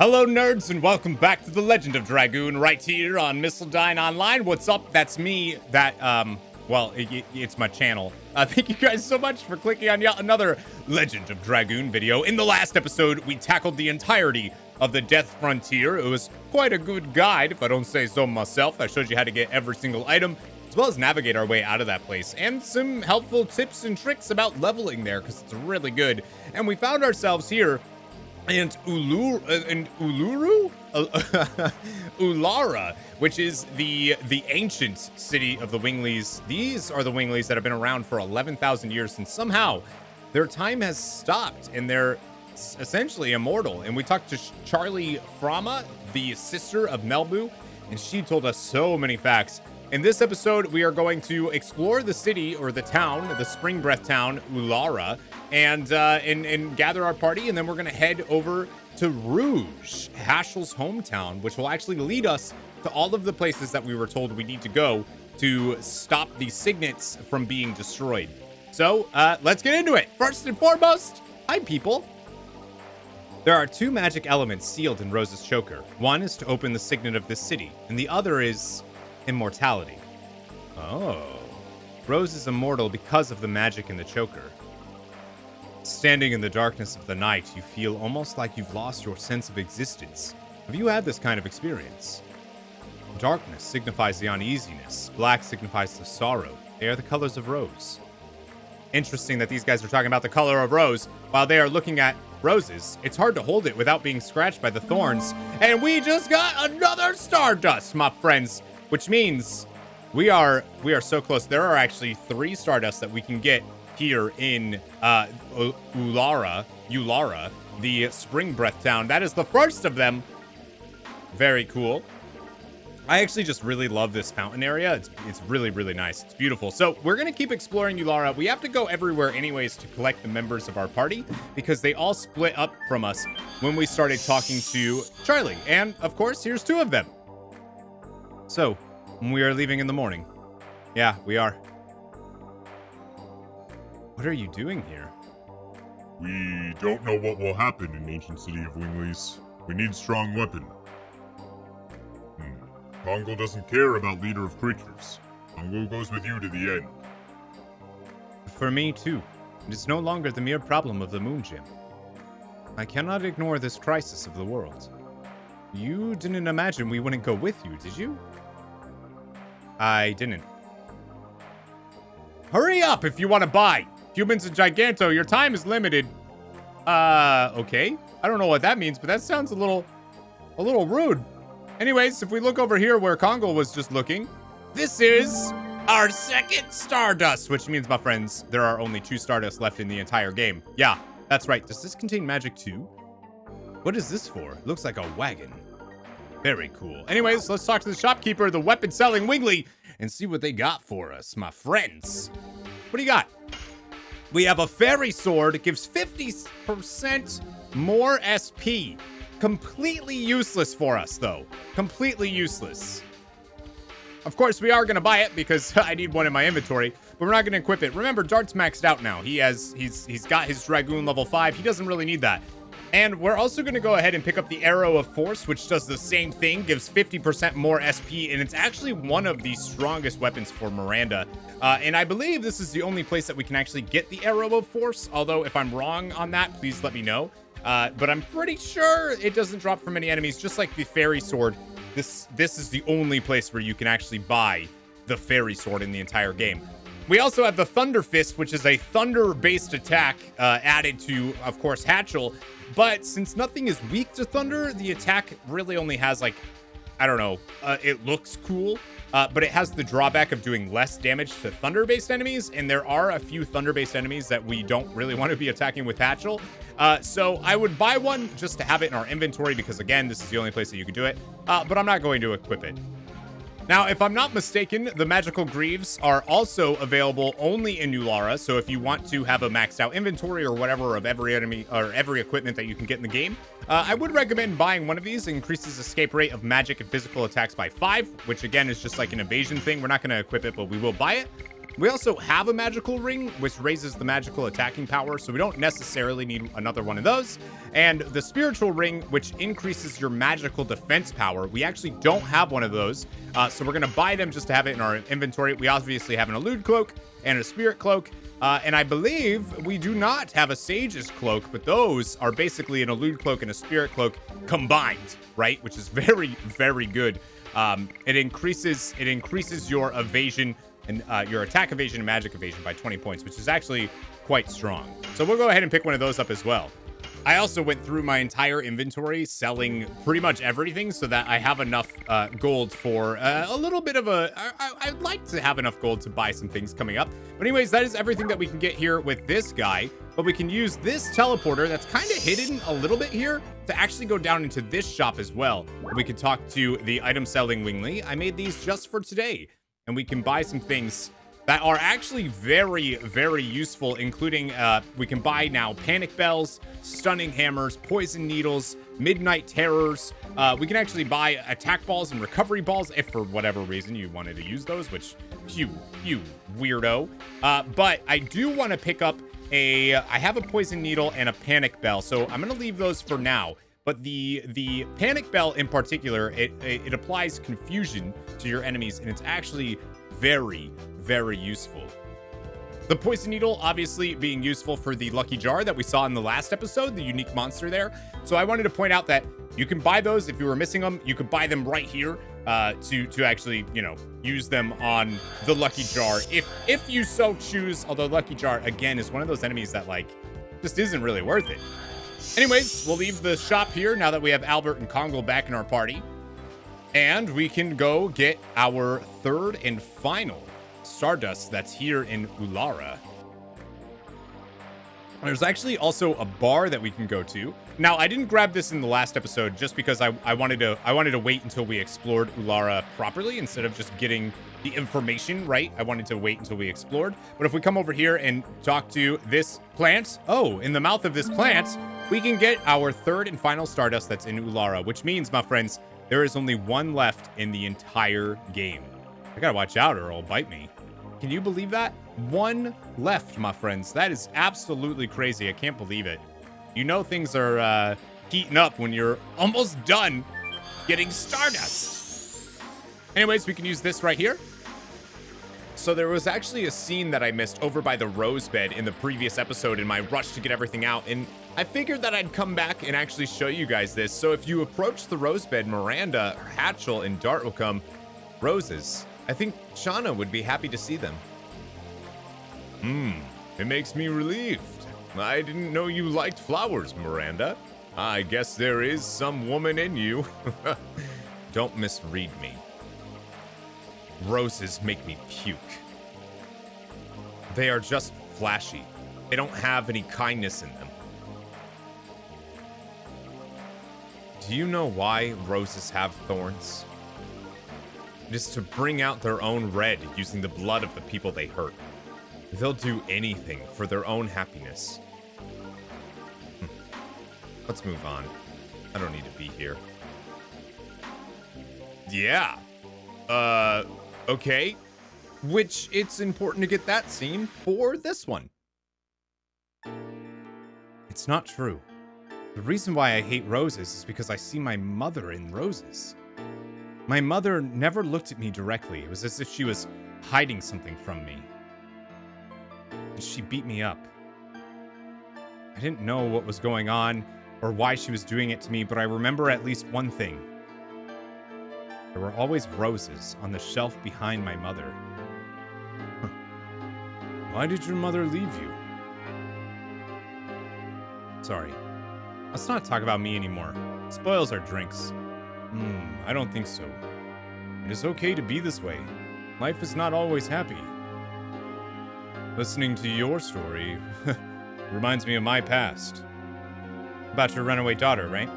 Hello, nerds, and welcome back to The Legend of Dragoon right here on Missildine Online. What's up? That's me. That, um, well, it, it's my channel. Uh, thank you guys so much for clicking on yet another Legend of Dragoon video. In the last episode, we tackled the entirety of the Death Frontier. It was quite a good guide, if I don't say so myself. I showed you how to get every single item, as well as navigate our way out of that place, and some helpful tips and tricks about leveling there, because it's really good. And we found ourselves here and Uluru uh, and Uluru Ulara, which is the the ancient city of the Winglies. These are the Winglies that have been around for 11,000 years, and somehow their time has stopped, and they're essentially immortal. And we talked to Charlie Frahma, the sister of Melbu, and she told us so many facts. In this episode, we are going to explore the city or the town, the Spring Breath town, Ulara, and uh, and and gather our party, and then we're gonna head over to Rouge, Haschel's hometown, which will actually lead us to all of the places that we were told we need to go to stop the signets from being destroyed. So uh, let's get into it. First and foremost, hi people. There are two magic elements sealed in Rose's choker. One is to open the signet of this city, and the other is immortality. Oh. Rose is immortal because of the magic in the choker. Standing in the darkness of the night, you feel almost like you've lost your sense of existence. Have you had this kind of experience? Darkness signifies the uneasiness, black signifies the sorrow. They are the colors of rose. Interesting that these guys are talking about the color of rose while they are looking at roses. It's hard to hold it without being scratched by the thorns. And we just got another Stardust, my friends which means we are we are so close. There are actually three Stardust that we can get here in uh, Ulara, Ulara, the Spring Breath Town. That is the first of them. Very cool. I actually just really love this fountain area. It's, it's really, really nice. It's beautiful. So we're going to keep exploring Ulara. We have to go everywhere anyways to collect the members of our party because they all split up from us when we started talking to Charlie. And of course, here's two of them. So, we are leaving in the morning. Yeah, we are. What are you doing here? We don't know what will happen in ancient city of Winglies. We need strong weapon. Hmm. Kongol doesn't care about leader of creatures. Kongol goes with you to the end. For me, too. It is no longer the mere problem of the Moon Gym. I cannot ignore this crisis of the world. You didn't imagine we wouldn't go with you, did you? I didn't. Hurry up if you want to buy. Humans and Giganto, your time is limited. Uh, okay. I don't know what that means, but that sounds a little, a little rude. Anyways, if we look over here where Kongol was just looking, this is our second Stardust, which means, my friends, there are only two Stardust left in the entire game. Yeah, that's right. Does this contain magic too? What is this for? It looks like a wagon. Very cool. Anyways, let's talk to the shopkeeper, the weapon selling Wingly, and see what they got for us, my friends. What do you got? We have a fairy sword. It gives 50% more SP. Completely useless for us, though. Completely useless. Of course, we are going to buy it because I need one in my inventory, but we're not going to equip it. Remember, Dart's maxed out now. He has, he's, he's got his Dragoon level 5. He doesn't really need that. And we're also going to go ahead and pick up the Arrow of Force, which does the same thing, gives 50% more SP, and it's actually one of the strongest weapons for Miranda. Uh, and I believe this is the only place that we can actually get the Arrow of Force, although if I'm wrong on that, please let me know. Uh, but I'm pretty sure it doesn't drop from any enemies, just like the Fairy Sword. This, this is the only place where you can actually buy the Fairy Sword in the entire game. We also have the Thunder Fist, which is a thunder-based attack uh, added to, of course, Haschel, but since nothing is weak to thunder, the attack really only has like, I don't know, uh, it looks cool, uh, but it has the drawback of doing less damage to thunder-based enemies, and there are a few thunder-based enemies that we don't really want to be attacking with Haschel. Uh, so I would buy one just to have it in our inventory because, again, this is the only place that you can do it, uh, but I'm not going to equip it. Now, if I'm not mistaken, the magical greaves are also available only in Ulara. So if you want to have a maxed out inventory or whatever of every enemy or every equipment that you can get in the game, uh, I would recommend buying one of these. It increases escape rate of magic and physical attacks by five, which again is just like an evasion thing. We're not going to equip it, but we will buy it. We also have a magical ring, which raises the magical attacking power, so we don't necessarily need another one of those. And the spiritual ring, which increases your magical defense power. We actually don't have one of those, uh, so we're going to buy them just to have it in our inventory. We obviously have an elude cloak and a spirit cloak. Uh, and I believe we do not have a Sage's Cloak, but those are basically an Elude Cloak and a Spirit Cloak combined, right? Which is very, very good. Um, it increases it increases your evasion and uh, your attack evasion and magic evasion by 20 points, which is actually quite strong. So we'll go ahead and pick one of those up as well. I also went through my entire inventory selling pretty much everything so that I have enough uh, gold for uh, a little bit of a. I, I'd like to have enough gold to buy some things coming up. But anyways, that is everything that we can get here with this guy. But we can use this teleporter that's kind of hidden a little bit here to actually go down into this shop as well. We can talk to the item selling Wingly. I made these just for today. And we can buy some things that are actually very, very useful, including uh, we can buy now panic bells, stunning hammers, poison needles, midnight terrors. Uh, we can actually buy attack balls and recovery balls if for whatever reason you wanted to use those, which you, you weirdo. Uh, but I do want to pick up a, I have a poison needle and a panic bell, so I'm going to leave those for now. But the the panic bell in particular, it, it, applies confusion to your enemies, and it's actually very, very useful. The Poison Needle obviously being useful for the Lucky Jar that we saw in the last episode, the unique monster there. So I wanted to point out that you can buy those if you were missing them. You could buy them right here uh, to to actually, you know, use them on the Lucky Jar if if you so choose. Although Lucky Jar again is one of those enemies that like just isn't really worth it. Anyways, we'll leave the shop here now that we have Albert and Kongol back in our party. And we can go get our third and final Stardust that's here in Ulara. There's actually also a bar that we can go to. Now, I didn't grab this in the last episode just because I, I wanted to I wanted to wait until we explored Ulara properly instead of just getting the information right. I wanted to wait until we explored. But if we come over here and talk to this plant, oh, in the mouth of this plant, we can get our third and final Stardust that's in Ulara, which means, my friends, there is only one left in the entire game. I gotta watch out or it'll bite me. Can you believe that? One left, my friends. That is absolutely crazy. I can't believe it. You know things are uh, heating up when you're almost done getting Stardust. Anyways, we can use this right here. So there was actually a scene that I missed over by the rose bed in the previous episode in my rush to get everything out, and I figured that I'd come back and actually show you guys this. So if you approach the rose bed, Miranda, Haschel, and Dart will come roses. I think Shana would be happy to see them. Hmm, it makes me relieved. I didn't know you liked flowers, Miranda. I guess there is some woman in you. Don't misread me. Roses make me puke. They are just flashy. They don't have any kindness in them. Do you know why roses have thorns? It is to bring out their own red using the blood of the people they hurt. They'll do anything for their own happiness. Hmm. Let's move on. I don't need to be here. Yeah. Uh, Okay. Which it's important to get that scene for this one. It's not true. The reason why I hate roses is because I see my mother in roses. My mother never looked at me directly. It was as if she was hiding something from me. And she beat me up. I didn't know what was going on or why she was doing it to me, but I remember at least one thing. There were always roses on the shelf behind my mother. Why did your mother leave you? Sorry. Let's not talk about me anymore. It spoils our drinks. Hmm, I don't think so. It is okay to be this way. Life is not always happy. Listening to your story reminds me of my past. About your runaway daughter, right?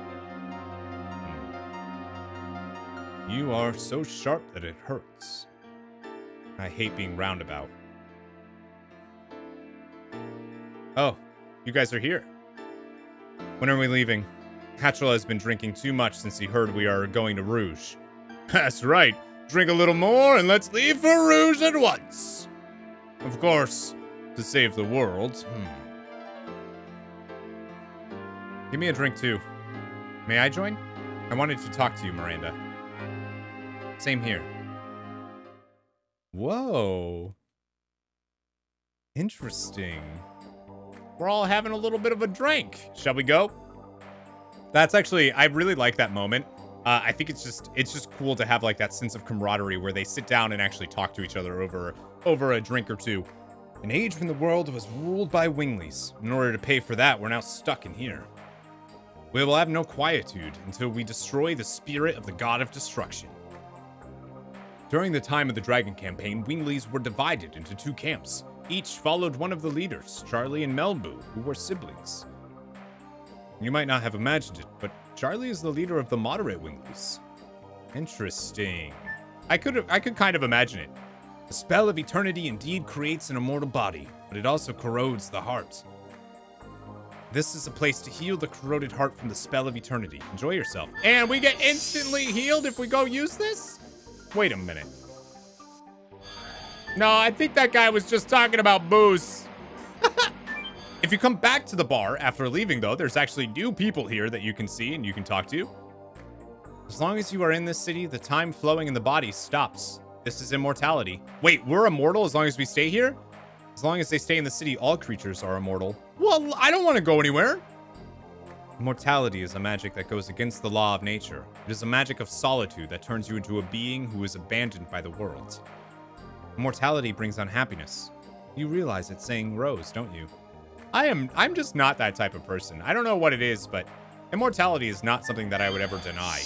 You are so sharp that it hurts. I hate being roundabout. Oh, you guys are here. When are we leaving? Haschel has been drinking too much since he heard we are going to Rouge. That's right. Drink a little more and let's leave for Rouge at once. Of course, to save the world. Hmm. Give me a drink too. May I join? I wanted to talk to you, Miranda. Same here. Whoa. Interesting. We're all having a little bit of a drink. Shall we go? That's actually, I really like that moment. Uh, I think it's just, it's just cool to have like that sense of camaraderie where they sit down and actually talk to each other over, over a drink or two. An age when the world was ruled by Winglies. In order to pay for that, we're now stuck in here. We will have no quietude until we destroy the spirit of the god of destruction. During the time of the Dragon campaign, Winglies were divided into two camps. Each followed one of the leaders, Charlie and Melbu, who were siblings. You might not have imagined it, but Charlie is the leader of the moderate Winglies. Interesting. I could I could kind of imagine it. The spell of eternity indeed creates an immortal body, but it also corrodes the heart. This is a place to heal the corroded heart from the spell of eternity. Enjoy yourself. And we get instantly healed if we go use this? Wait a minute. No, I think that guy was just talking about booze. if you come back to the bar after leaving, though, there's actually new people here that you can see and you can talk to. As long as you are in this city, the time flowing in the body stops. This is immortality. Wait, we're immortal as long as we stay here? As long as they stay in the city, all creatures are immortal. Well, I don't want to go anywhere. Immortality is a magic that goes against the law of nature. It is a magic of solitude that turns you into a being who is abandoned by the world. Immortality brings unhappiness. You realize it's saying Rose, don't you? I am I'm just not that type of person. I don't know what it is, but immortality is not something that I would ever deny.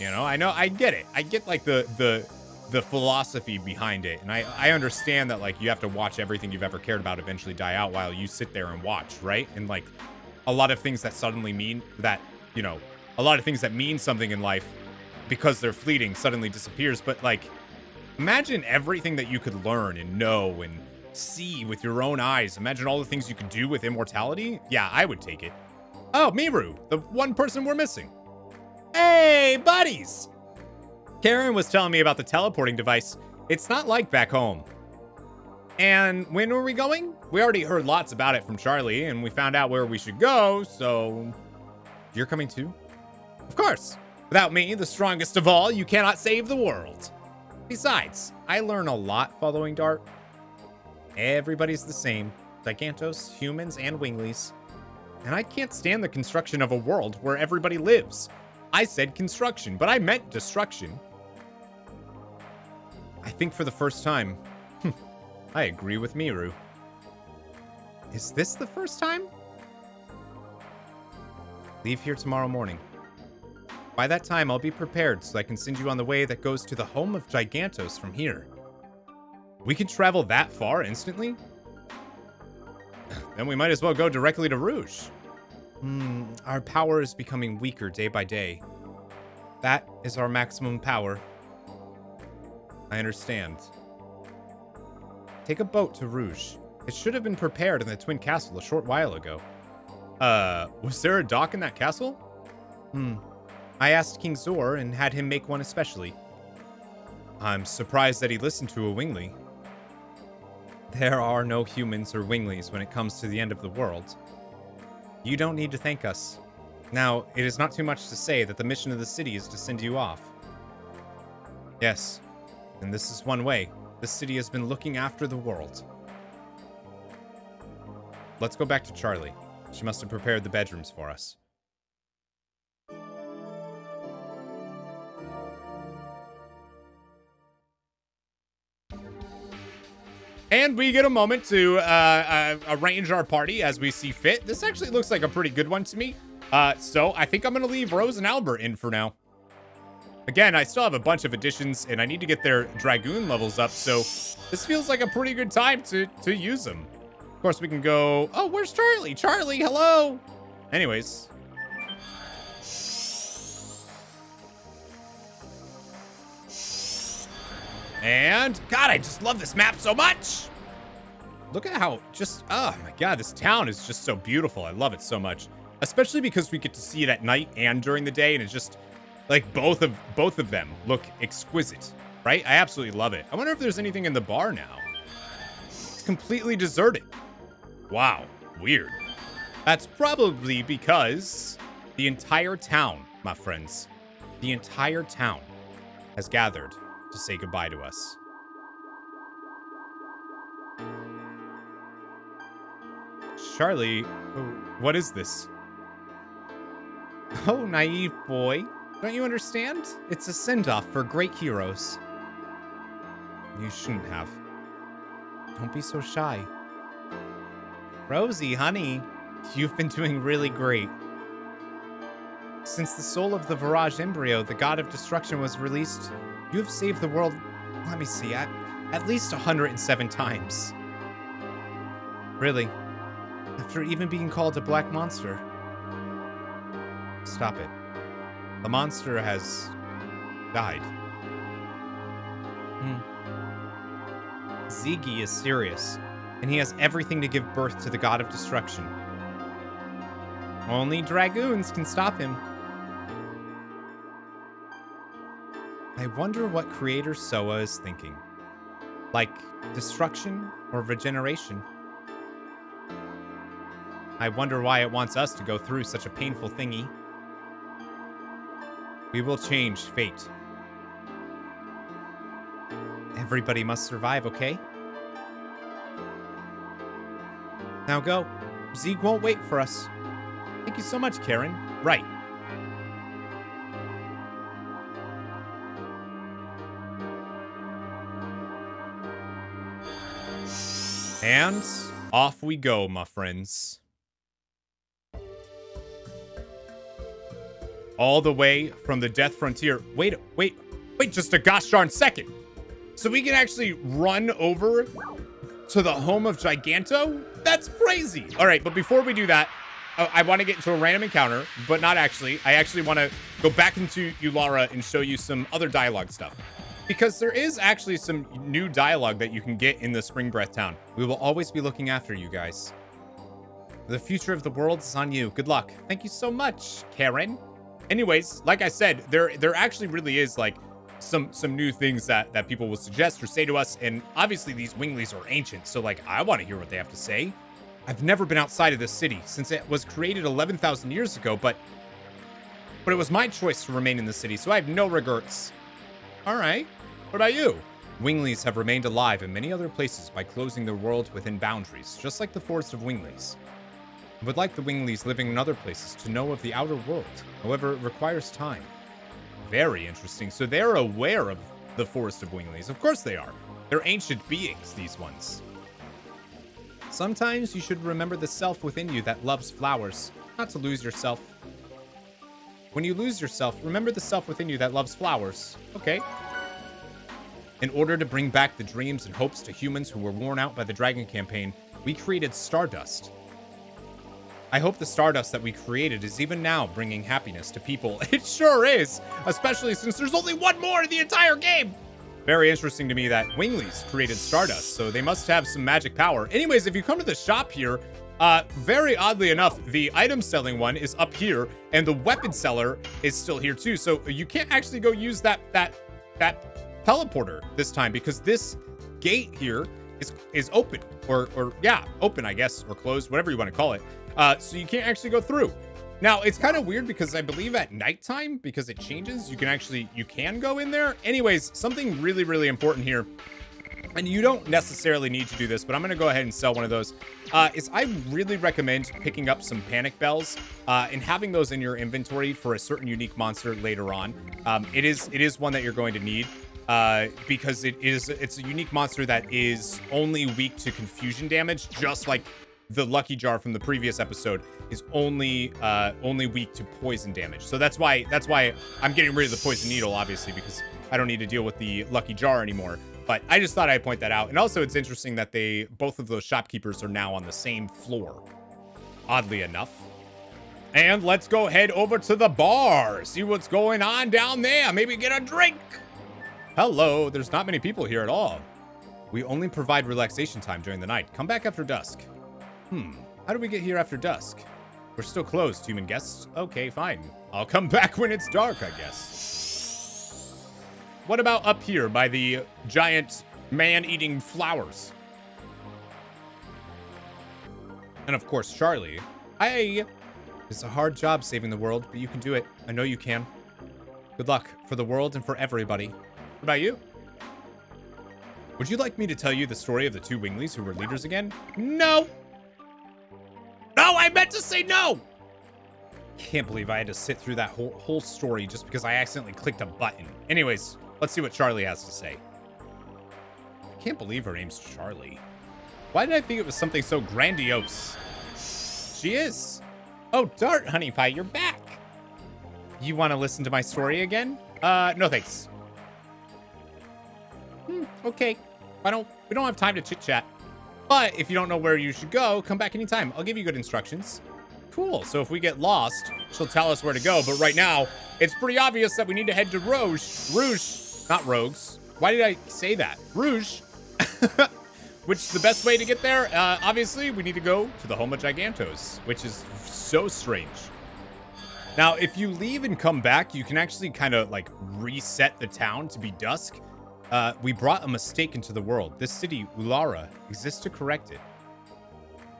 You know, I know I get it. I get like the the the philosophy behind it. And I, I understand that like you have to watch everything you've ever cared about eventually die out while you sit there and watch, right? And like a lot of things that suddenly mean that, you know, a lot of things that mean something in life because they're fleeting suddenly disappears. But like imagine everything that you could learn and know and see with your own eyes. Imagine all the things you could do with immortality. Yeah, I would take it. Oh, Meru, the one person we're missing. Hey, buddies! Karen was telling me about the teleporting device. It's not like back home. And when were we going? We already heard lots about it from Charlie, and we found out where we should go, so... You're coming too? Of course. Without me, the strongest of all, you cannot save the world. Besides, I learn a lot following Dart. Everybody's the same. Gigantos, humans, and Winglies. And I can't stand the construction of a world where everybody lives. I said construction, but I meant destruction. I think for the first time, hmm, I agree with Meru. Is this the first time? Leave here tomorrow morning. By that time, I'll be prepared so I can send you on the way that goes to the home of Gigantos from here. We can travel that far instantly? then we might as well go directly to Rouge. Hmm, our power is becoming weaker day by day. That is our maximum power. I understand. Take a boat to Rouge. It should have been prepared in the Twin Castle a short while ago. Uh, was there a dock in that castle? Hmm. I asked King Zior and had him make one especially. I'm surprised that he listened to a Wingly. There are no humans or Winglies when it comes to the end of the world. You don't need to thank us. Now, it is not too much to say that the mission of the city is to send you off. Yes, and this is one way. The city has been looking after the world. Let's go back to Charlie. She must have prepared the bedrooms for us. And we get a moment to uh, uh, arrange our party as we see fit. This actually looks like a pretty good one to me. Uh, so I think I'm going to leave Rose and Albert in for now. Again, I still have a bunch of additions, and I need to get their Dragoon levels up, so this feels like a pretty good time to, to use them. Of course, we can go... Oh, where's Charlie? Charlie, hello! Anyways. And, God, I just love this map so much! Look at how just... Oh, my God, this town is just so beautiful. I love it so much. Especially because we get to see it at night and during the day, and it's just like both of both of them look exquisite, right? I absolutely love it. I wonder if there's anything in the bar now. It's completely deserted. Wow, weird. That's probably because the entire town, my friends, the entire town has gathered to say goodbye to us. Charlie, oh, what is this? Oh, naive boy. Don't you understand? It's a send-off for great heroes. You shouldn't have. Don't be so shy. Rosie, honey, you've been doing really great. Since the soul of the Virage embryo, the god of destruction, was released, you have saved the world, let me see, at, at least 107 times. Really? After even being called a black monster? Stop it. The monster has died. Hmm. Ziggy is serious, and he has everything to give birth to the god of destruction. Only dragoons can stop him. I wonder what creator Soa is thinking. Like, destruction or regeneration? I wonder why it wants us to go through such a painful thingy. We will change fate. Everybody must survive, okay? Now go. Zeke won't wait for us. Thank you so much, Karen. Right. And off we go, my friends. All the way from the Death Frontier. Wait, wait, wait just a gosh darn second. So we can actually run over to the home of Giganto? That's crazy. All right, but before we do that, uh, I want to get into a random encounter, but not actually. I actually want to go back into Ulara and show you some other dialogue stuff. Because there is actually some new dialogue that you can get in the Spring Breath Town. We will always be looking after you guys. The future of the world is on you. Good luck. Thank you so much, Karen. Anyways, like I said, there there actually really is like some some new things that that people will suggest or say to us and obviously these winglies are ancient so like i want to hear what they have to say i've never been outside of this city since it was created 11,000 years ago but but it was my choice to remain in the city so i have no regrets all right what about you winglies have remained alive in many other places by closing their world within boundaries just like the forest of winglies I would like the winglies living in other places to know of the outer world however it requires time very interesting. So they're aware of the Forest of Winglies. Of course they are. They're ancient beings, these ones. Sometimes you should remember the self within you that loves flowers, not to lose yourself. When you lose yourself, remember the self within you that loves flowers. Okay. In order to bring back the dreams and hopes to humans who were worn out by the Dragon campaign, we created Stardust, I hope the Stardust that we created is even now bringing happiness to people. It sure is, especially since there's only one more in the entire game. Very interesting to me that Winglies created Stardust, so they must have some magic power. Anyways, if you come to the shop here, uh, very oddly enough, the item selling one is up here, and the weapon seller is still here too. So you can't actually go use that that that teleporter this time because this gate here is is open, or or yeah, open I guess, or closed, whatever you want to call it. Uh, so you can't actually go through. Now, it's kind of weird because I believe at nighttime, because it changes, you can actually, you can go in there. Anyways, something really, really important here, and you don't necessarily need to do this, but I'm going to go ahead and sell one of those, uh, is I really recommend picking up some panic bells uh, and having those in your inventory for a certain unique monster later on. Um, it is it is one that you're going to need. Uh, because it is it's a unique monster that is only weak to confusion damage, just like the lucky jar from the previous episode is only uh only weak to poison damage. So that's why that's why i'm getting rid of the poison needle obviously because i don't need to deal with the lucky jar anymore. But i just thought i'd point that out. And also it's interesting that they both of those shopkeepers are now on the same floor oddly enough. And let's go head over to the bar see what's going on down there. Maybe get a drink hello there's not many people here at all we only provide relaxation time during the night come back after dusk Hmm, how do we get here after dusk? We're still closed, human guests. Okay, fine. I'll come back when it's dark, I guess. What about up here by the giant man-eating flowers? And of course, Charlie. Hey! It's a hard job saving the world, but you can do it. I know you can. Good luck for the world and for everybody. What about you? Would you like me to tell you the story of the two Winglies who were leaders again? No! No, I meant to say no! Can't believe I had to sit through that whole, whole story just because I accidentally clicked a button. Anyways, let's see what Charlie has to say. I can't believe her name's Charlie. Why did I think it was something so grandiose? She is. Oh, Dart, Honey Pie, you're back. You want to listen to my story again? Uh, no thanks. Hmm, okay. I don't, we don't have time to chit chat. But if you don't know where you should go, come back anytime. I'll give you good instructions. Cool. So if we get lost, she'll tell us where to go. But right now, it's pretty obvious that we need to head to Rouge. Rouge, not Rogues. Why did I say that? Rouge. which is the best way to get there, uh, obviously, we need to go to the home of Gigantos, which is so strange. Now, if you leave and come back, you can actually kind of like reset the town to be dusk. Uh, we brought a mistake into the world. This city, Ulara, exists to correct it.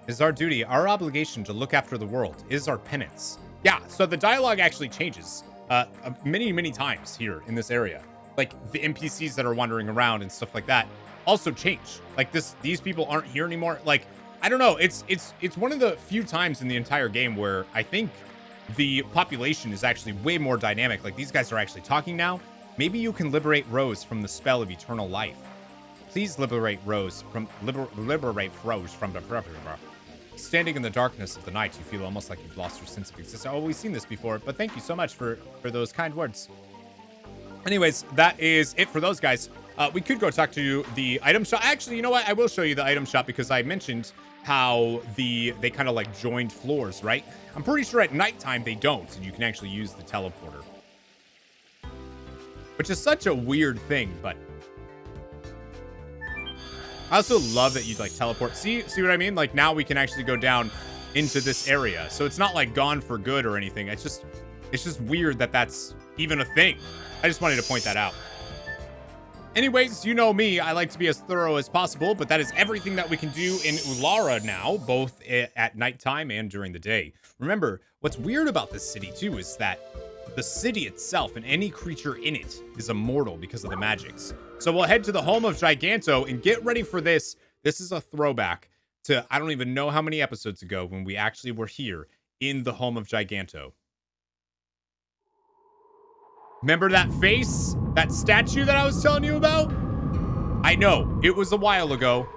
It is our duty, our obligation to look after the world. It is our penance. Yeah, so the dialogue actually changes uh, uh many, many times here in this area. Like the NPCs that are wandering around and stuff like that also change. Like this, these people aren't here anymore. Like, I don't know. It's, it's, it's one of the few times in the entire game where I think the population is actually way more dynamic. Like these guys are actually talking now. Maybe you can liberate Rose from the spell of eternal life. Please liberate Rose from liber, liberate Rose from the standing in the darkness of the night. You feel almost like you've lost your sense of existence. Oh, we've seen this before, but thank you so much for for those kind words. Anyways, that is it for those guys. Uh, we could go talk to the item shop. Actually, you know what? I will show you the item shop because I mentioned how the they kind of like joined floors, right? I'm pretty sure at nighttime they don't, and you can actually use the teleporter which is such a weird thing, but I also love that you like teleport. See, see what I mean? Like now we can actually go down into this area. So it's not like gone for good or anything. It's just, it's just weird that that's even a thing. I just wanted to point that out. Anyways, you know me, I like to be as thorough as possible, but that is everything that we can do in Ulara now, both at nighttime and during the day. Remember, what's weird about this city too is that the city itself and any creature in it is immortal because of the magics. So we'll head to the home of Giganto and get ready for this. This is a throwback to I don't even know how many episodes ago when we actually were here in the home of Giganto. Remember that face? That statue that I was telling you about? I know, it was a while ago.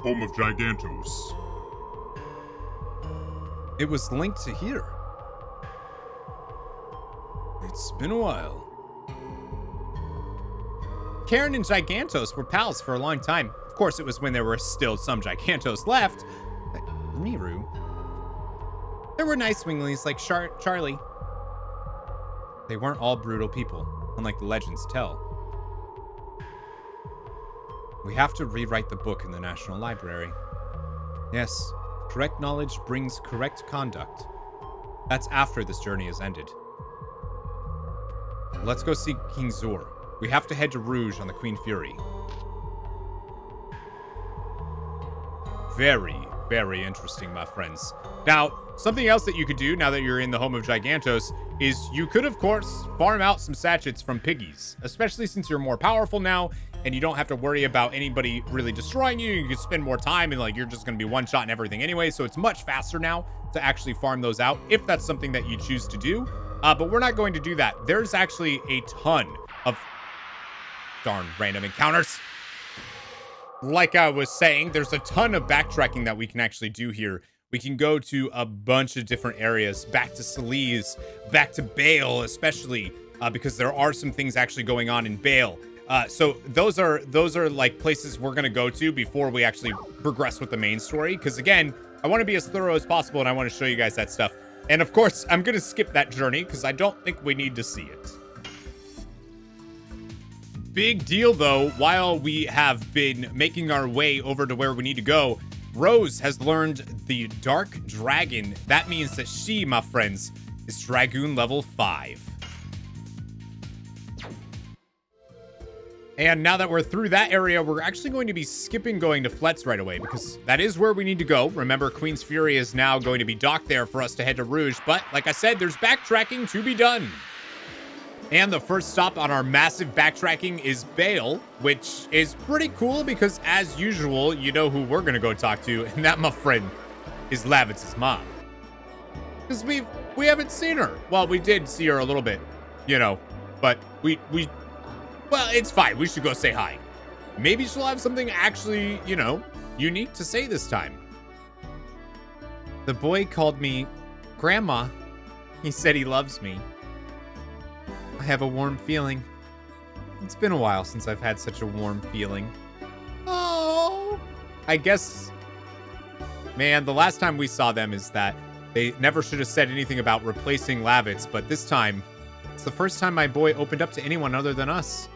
Home of Gigantos. It was linked to here. It's been a while. Karen and Gigantos were pals for a long time. Of course, it was when there were still some Gigantos left. Meru. There were nice winglies like Char Charlie. They weren't all brutal people, unlike the legends tell. We have to rewrite the book in the National Library. Yes, correct knowledge brings correct conduct. That's after this journey is ended. Let's go see King Zior. We have to head to Rouge on the Queen Fury. Very, very interesting, my friends. Now, something else that you could do now that you're in the home of Gigantos is you could, of course, farm out some sachets from piggies, especially since you're more powerful now and you don't have to worry about anybody really destroying you. You can spend more time and like you're just going to be one shot and everything anyway. So it's much faster now to actually farm those out if that's something that you choose to do. Uh, but we're not going to do that. There's actually a ton of darn random encounters. Like I was saying, there's a ton of backtracking that we can actually do here. We can go to a bunch of different areas, back to Seles, back to Bale, especially uh, because there are some things actually going on in Bale. Uh, so those are those are like places we're gonna go to before we actually progress with the main story. Because again, I want to be as thorough as possible, and I want to show you guys that stuff. And of course, I'm going to skip that journey because I don't think we need to see it. Big deal, though, while we have been making our way over to where we need to go, Rose has learned the Dark Dragon. That means that she, my friends, is Dragoon level 5. And now that we're through that area, we're actually going to be skipping going to Fletz right away because that is where we need to go. Remember, Queen's Fury is now going to be docked there for us to head to Rouge. But like I said, there's backtracking to be done. And the first stop on our massive backtracking is Bale, which is pretty cool because as usual, you know who we're going to go talk to. And that, my friend, is Lavitz's mom. Because we we haven't seen her. Well, we did see her a little bit, you know, but we we well, it's fine. We should go say hi. Maybe she'll have something actually, you know, unique to say this time. The boy called me Grandma. He said he loves me. I have a warm feeling. It's been a while since I've had such a warm feeling. Oh, I guess, man, the last time we saw them is that they never should have said anything about replacing Lavitz, but this time, it's the first time my boy opened up to anyone other than us.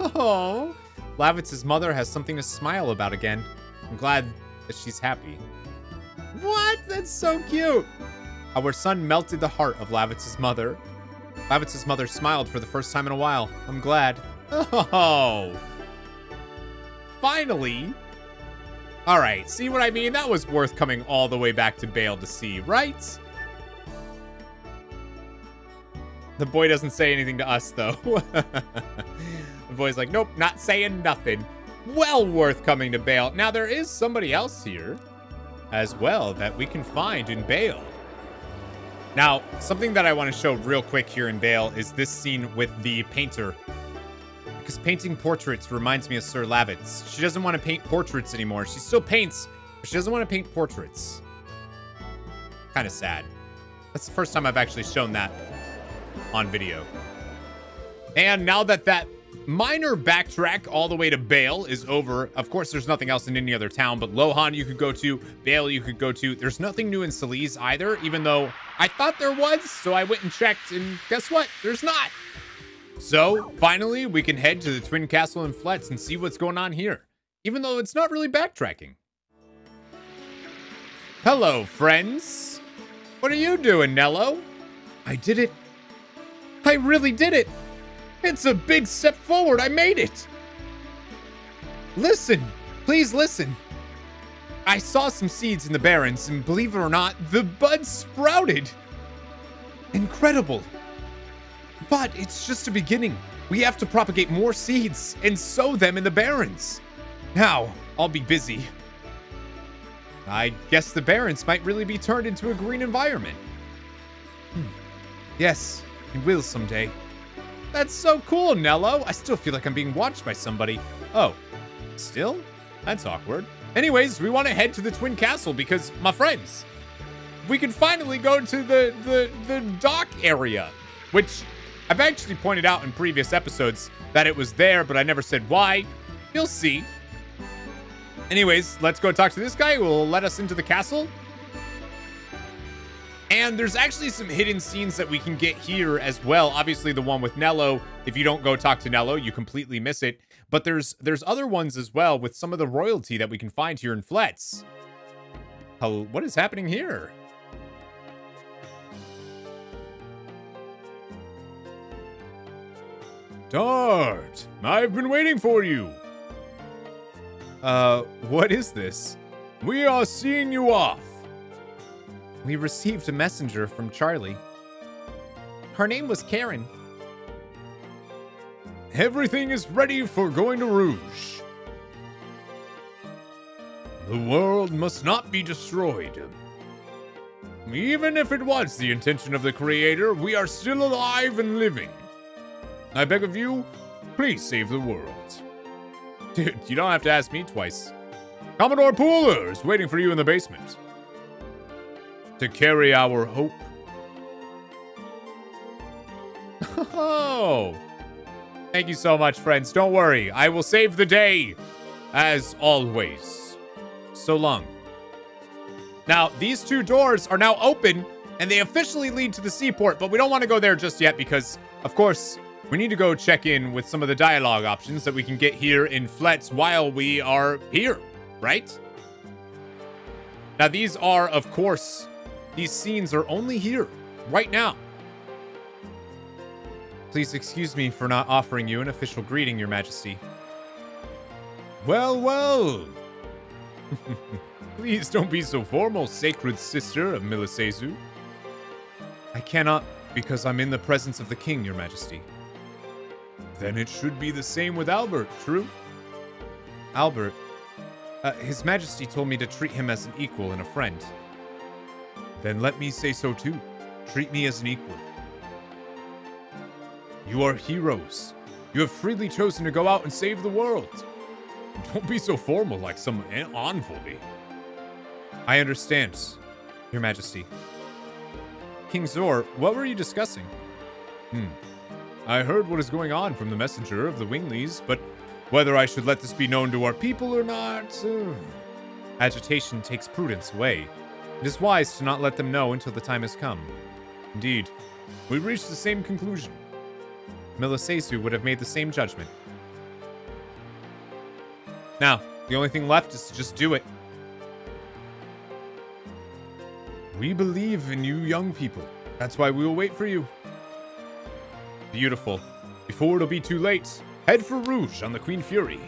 Oh, Lavitz's mother has something to smile about again. I'm glad that she's happy. What? That's so cute. Our son melted the heart of Lavitz's mother. Lavitz's mother smiled for the first time in a while. I'm glad. Oh. Finally. All right, see what I mean? That was worth coming all the way back to Bale to see, right? The boy doesn't say anything to us, though. Boy's like, nope, not saying nothing. Well worth coming to Bale. Now, there is somebody else here as well that we can find in Bale. Now, something that I want to show real quick here in Bale is this scene with the painter. Because painting portraits reminds me of Sir Lavitz. She doesn't want to paint portraits anymore. She still paints, but she doesn't want to paint portraits. Kind of sad. That's the first time I've actually shown that on video. And now that that minor backtrack all the way to Bale is over. Of course, there's nothing else in any other town, but Lohan you could go to, Bale you could go to. There's nothing new in Seles either, even though I thought there was, so I went and checked, and guess what? There's not. So, finally, we can head to the Twin Castle in Fletz and see what's going on here, even though it's not really backtracking. Hello, friends. What are you doing, Nello? I did it. I really did it. It's a big step forward. I made it. Listen, please listen. I saw some seeds in the barrens, and believe it or not, the buds sprouted. Incredible. But it's just a beginning. We have to propagate more seeds and sow them in the barrens. Now, I'll be busy. I guess the barrens might really be turned into a green environment. Hmm. Yes, it will someday. That's so cool, Nello. I still feel like I'm being watched by somebody. Oh, still? That's awkward. Anyways, we want to head to the Twin Castle because, my friends, we can finally go to the, the, the dock area, which I've actually pointed out in previous episodes that it was there, but I never said why. You'll see. Anyways, let's go talk to this guy who will let us into the castle. And there's actually some hidden scenes that we can get here as well. Obviously, the one with Nello, if you don't go talk to Nello, you completely miss it. But there's there's other ones as well with some of the royalty that we can find here in Fletz. What is happening here? Dart, I've been waiting for you. Uh, what is this? We are seeing you off. We received a messenger from Charlie. Her name was Karen. Everything is ready for going to Rouge. The world must not be destroyed. Even if it was the intention of the Creator, we are still alive and living. I beg of you, please save the world. Dude, you don't have to ask me twice. Commodore Puler is waiting for you in the basement to carry our hope. Oh! Thank you so much, friends. Don't worry. I will save the day, as always. So long. Now, these two doors are now open, and they officially lead to the seaport, but we don't want to go there just yet because, of course, we need to go check in with some of the dialogue options that we can get here in Fletz while we are here, right? Now, these are, of course, these scenes are only here, right now. Please excuse me for not offering you an official greeting, Your Majesty. Well, well. Please don't be so formal, sacred sister of Mille Seseau. I cannot because I'm in the presence of the king, your majesty. Then it should be the same with Albert, true? Albert, uh, his majesty told me to treat him as an equal and a friend. Then let me say so too. Treat me as an equal. You are heroes. You have freely chosen to go out and save the world. Don't be so formal like some envoy. I understand, Your Majesty. King Zior, what were you discussing? Hmm. I heard what is going on from the messenger of the Winglies, but whether I should let this be known to our people or not... Uh, agitation takes prudence away. It is wise to not let them know until the time has come. Indeed, we reached the same conclusion. Mille Seseau would have made the same judgment. Now, the only thing left is to just do it. We believe in you young people. That's why we will wait for you. Beautiful. Before it'll be too late, head for Rouge on the Queen Fury.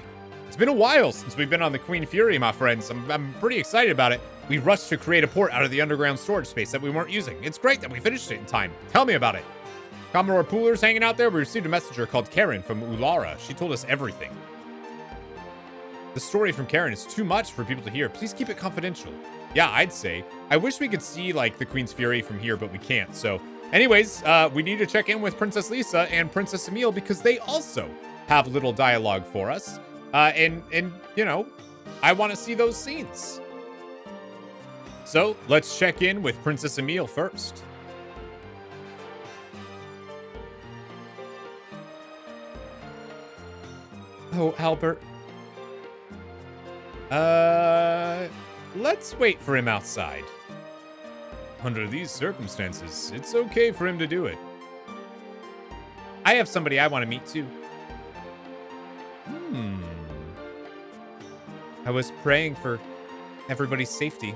It's been a while since we've been on the Queen Fury, my friends. I'm, I'm pretty excited about it. We rushed to create a port out of the underground storage space that we weren't using. It's great that we finished it in time. Tell me about it. Commodore Puler's hanging out there. We received a messenger called Karen from Ulara. She told us everything. The story from Karen is too much for people to hear. Please keep it confidential. Yeah, I'd say. I wish we could see, like, the Queen's Fury from here, but we can't. So, anyways, uh, we need to check in with Princess Lisa and Princess Emille because they also have little dialogue for us. Uh, and, and, you know, I want to see those scenes. So, let's check in with Princess Emille first. Oh, Albert. Uh, let's wait for him outside. Under these circumstances, it's okay for him to do it. I have somebody I want to meet too. Hmm. I was praying for everybody's safety.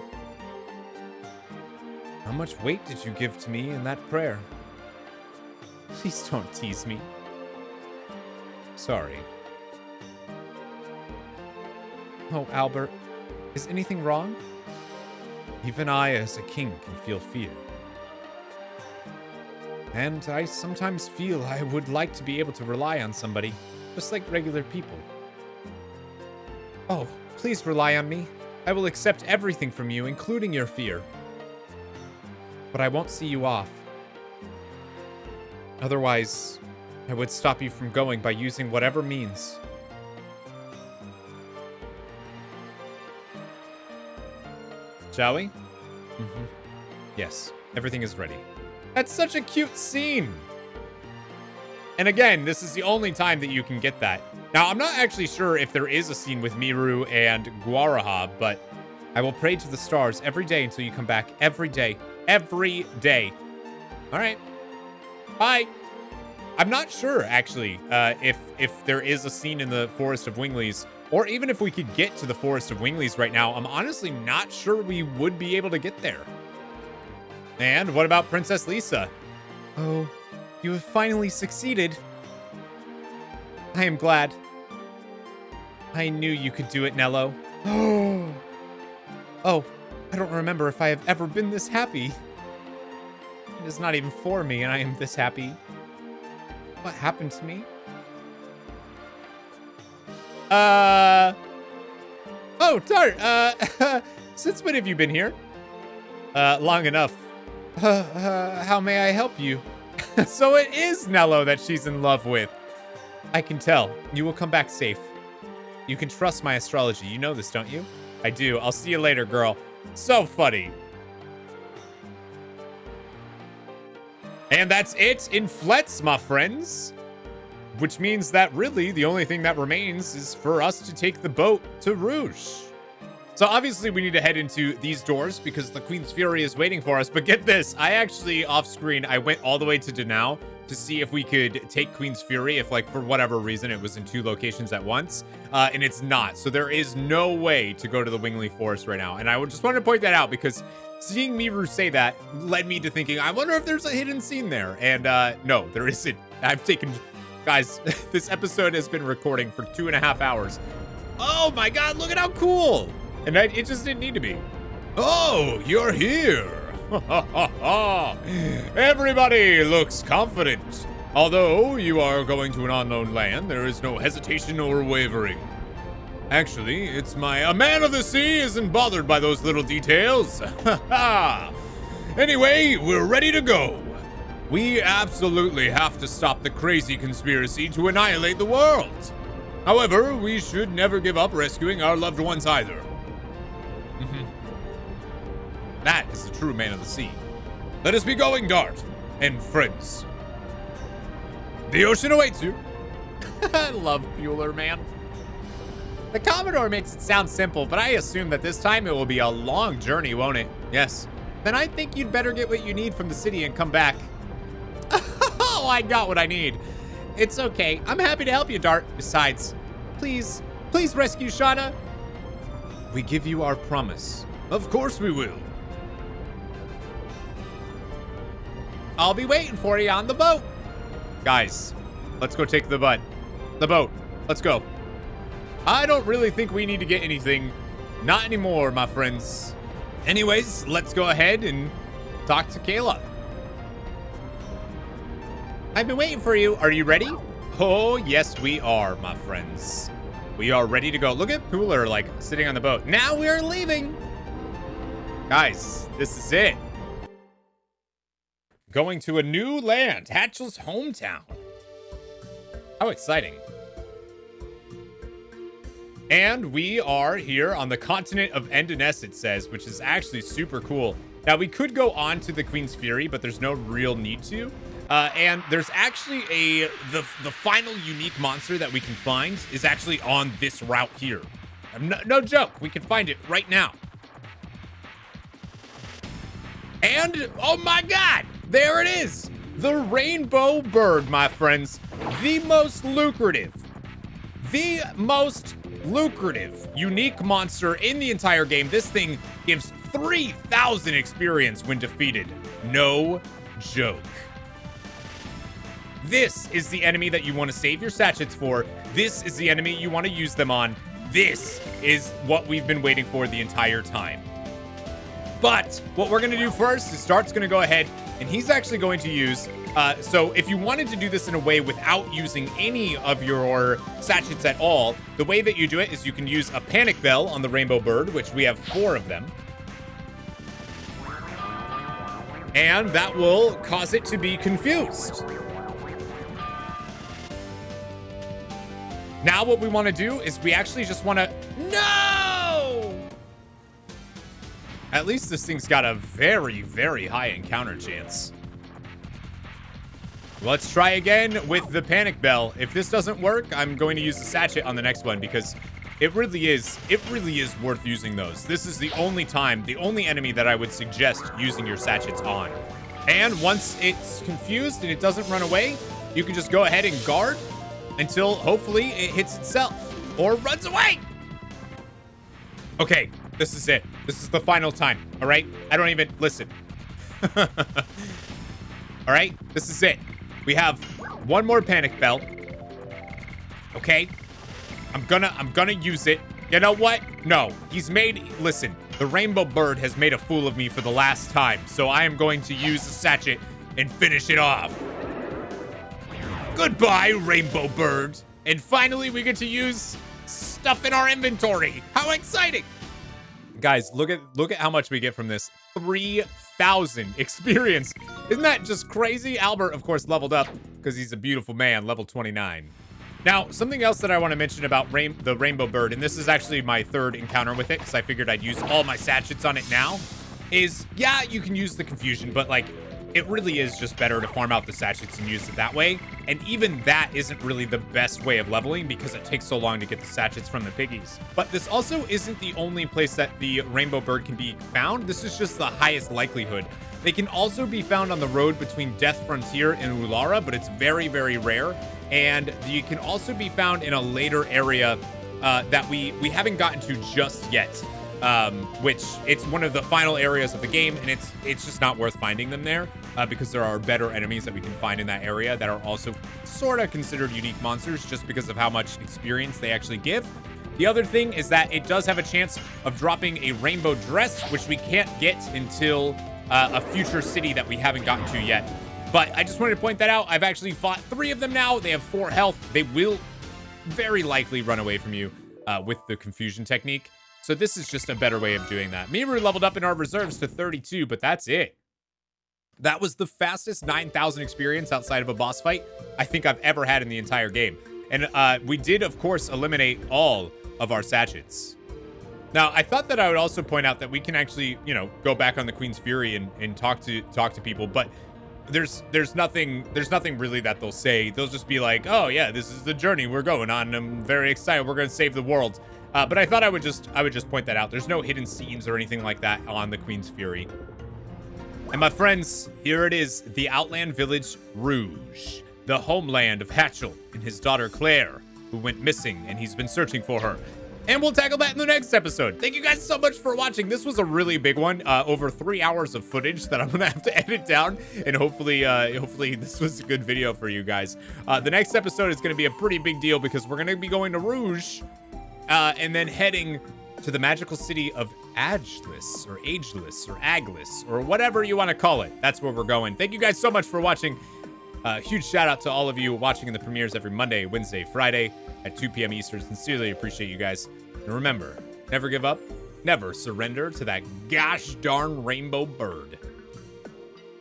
How much weight did you give to me in that prayer? Please don't tease me. Sorry. Oh, Albert, is anything wrong? Even I, as a king, can feel fear. And I sometimes feel I would like to be able to rely on somebody, just like regular people. Oh, please rely on me. I will accept everything from you, including your fear. But I won't see you off. Otherwise, I would stop you from going by using whatever means. Shall we? Mm-hmm. Yes, everything is ready. That's such a cute scene. And again, this is the only time that you can get that. Now, I'm not actually sure if there is a scene with Meru and Guaraha, but I will pray to the stars every day until you come back. Every day. Every day. All right. Bye. I'm not sure, actually, uh, if if there is a scene in the Forest of Winglies or even if we could get to the Forest of Winglies right now, I'm honestly not sure we would be able to get there. And what about Princess Lisa? Oh, you have finally succeeded. I am glad. I knew you could do it, Nello. oh, I don't remember if I have ever been this happy. It is not even for me, and I am this happy. What happened to me? Uh. Oh, Dart. Uh, since when have you been here? Uh, long enough. Uh, uh, how may I help you? so it is Nello that she's in love with. I can tell. You will come back safe. You can trust my astrology. You know this, don't you? I do. I'll see you later, girl. So funny. And that's it in Fletz, my friends which means that really the only thing that remains is for us to take the boat to Rouge. So obviously we need to head into these doors because the Queen's Fury is waiting for us. But get this, I actually, off screen, I went all the way to Donau to see if we could take Queen's Fury if, like, for whatever reason, it was in two locations at once. Uh, and it's not. So there is no way to go to the Wingly Forest right now. And I just wanted to point that out because seeing Meru say that led me to thinking, I wonder if there's a hidden scene there. And uh, no, there isn't. I've taken Guys, this episode has been recording for two and a half hours. Oh my god, look at how cool! And I, it just didn't need to be. Oh, you're here. Everybody looks confident. Although you are going to an unknown land, there is no hesitation or wavering. Actually, it's my a man of the sea isn't bothered by those little details. Ha ha! Anyway, we're ready to go. We absolutely have to stop the crazy conspiracy to annihilate the world. However, we should never give up rescuing our loved ones either. That is the true man of the sea. Let us be going, Dart, and friends. The ocean awaits you. I love Puler, man. The Commodore makes it sound simple, but I assume that this time it will be a long journey, won't it? Yes. Then I think you'd better get what you need from the city and come back. oh, I got what I need. It's okay. I'm happy to help you, Dart. Besides, please, please rescue Shana. We give you our promise. Of course we will. I'll be waiting for you on the boat. Guys, let's go take the butt. The boat. Let's go. I don't really think we need to get anything. Not anymore, my friends. Anyways, let's go ahead and talk to Kayla. I've been waiting for you. Are you ready? Oh, yes, we are, my friends. We are ready to go. Look at Puler, like, sitting on the boat. Now we're leaving. Guys, this is it. Going to a new land, Haschel's hometown. How exciting. And we are here on the continent of Endiness, it says, which is actually super cool. Now, we could go on to the Queen's Fury, but there's no real need to. Uh, and there's actually a the the final unique monster that we can find is actually on this route here. No, no joke, we can find it right now. And oh my god, there it is, the rainbow bird, my friends, the most lucrative, the most lucrative, unique monster in the entire game. This thing gives 3,000 experience when defeated. No joke. This is the enemy that you want to save your sachets for. This is the enemy you want to use them on. This is what we've been waiting for the entire time. But what we're going to do first is Dart's going to go ahead and he's actually going to use uh, so if you wanted to do this in a way without using any of your sachets at all, the way that you do it is you can use a panic bell on the rainbow bird, which we have four of them. And that will cause it to be confused. Now what we want to do is we actually just want to... No! At least this thing's got a very, very high encounter chance. Let's try again with the panic bell. If this doesn't work, I'm going to use the sachet on the next one because it really is, it really is worth using those. This is the only time, the only enemy that I would suggest using your sachets on. And once it's confused and it doesn't run away, you can just go ahead and guard until hopefully it hits itself or runs away. Okay, this is it. This is the final time, all right? I don't even, listen. all right, this is it. We have one more panic bell. Okay. I'm gonna, I'm gonna use it. You know what? No, he's made, listen, the rainbow bird has made a fool of me for the last time. So I am going to use the sachet and finish it off. Goodbye, rainbow bird. And finally, we get to use stuff in our inventory. How exciting! Guys, look at look at how much we get from this. 3,000 experience. Isn't that just crazy? Albert, of course, leveled up because he's a beautiful man, level 29. Now, something else that I want to mention about rain the Rainbow Bird, and this is actually my third encounter with it because I figured I'd use all my sachets on it now, is, yeah, you can use the Confusion, but, like, it really is just better to farm out the sachets and use it that way. And even that isn't really the best way of leveling because it takes so long to get the sachets from the piggies. But this also isn't the only place that the rainbow bird can be found. This is just the highest likelihood. They can also be found on the road between Death Frontier and Ulara, but it's very, very rare. And you can also be found in a later area uh, that we, we haven't gotten to just yet um, which it's one of the final areas of the game, and it's it's just not worth finding them there uh, because there are better enemies that we can find in that area that are also sort of considered unique monsters just because of how much experience they actually give. The other thing is that it does have a chance of dropping a rainbow dress, which we can't get until uh, a future city that we haven't gotten to yet. But I just wanted to point that out. I've actually fought three of them now. They have four health. They will very likely run away from you uh, with the confusion technique. So this is just a better way of doing that. Meru leveled up in our reserves to 32, but that's it. That was the fastest 9,000 experience outside of a boss fight I think I've ever had in the entire game. And uh, we did, of course, eliminate all of our sachets. Now, I thought that I would also point out that we can actually, you know, go back on the Queen's Fury and, and talk to talk to people, but there's there's nothing there's nothing really that they'll say. They'll just be like, "Oh yeah, this is the journey we're going on. I'm very excited. We're going to save the world." Uh, but I thought I would just I would just point that out. There's no hidden scenes or anything like that on the Queen's Fury. And my friends, here it is, the Outland Village Rouge, the homeland of Haschel and his daughter Claire, who went missing and he's been searching for her. And we'll tackle that in the next episode. Thank you guys so much for watching. This was a really big one. Uh, over three hours of footage that I'm gonna have to edit down, and hopefully, uh, hopefully this was a good video for you guys. Uh, the next episode is gonna be a pretty big deal because we're gonna be going to Rouge, uh, and then heading to the magical city of Ageless, or Ageless, or Aglis, or whatever you want to call it. That's where we're going. Thank you guys so much for watching. Uh, huge shout out to all of you watching in the premieres every Monday, Wednesday, Friday at 2 p.m. Eastern. Sincerely appreciate you guys. And remember, never give up, never surrender to that gosh darn rainbow bird.